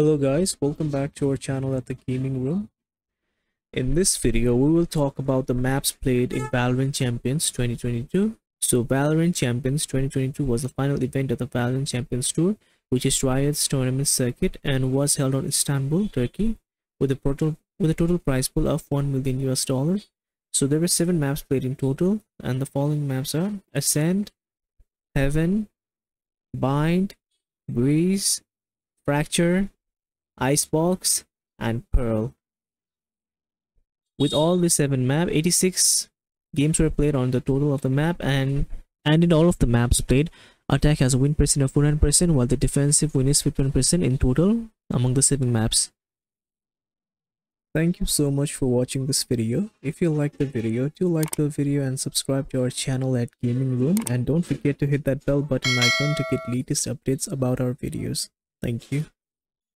Hello guys, welcome back to our channel at the Gaming Room. In this video, we will talk about the maps played in Valorant Champions 2022. So Valorant Champions 2022 was the final event of the Valorant Champions Tour, which is Riot's tournament circuit and was held on Istanbul, Turkey, with a total with a total prize pool of 1 million US dollars. So there were 7 maps played in total and the following maps are Ascent, Haven, Bind, Breeze, Fracture, Icebox, and Pearl. With all the 7 map, 86 games were played on the total of the map and and in all of the maps played, attack has a win percent of 49% while the defensive win is 51% in total among the 7 maps. Thank you so much for watching this video. If you like the video, do like the video and subscribe to our channel at Gaming Room and don't forget to hit that bell button icon to get latest updates about our videos. Thank you.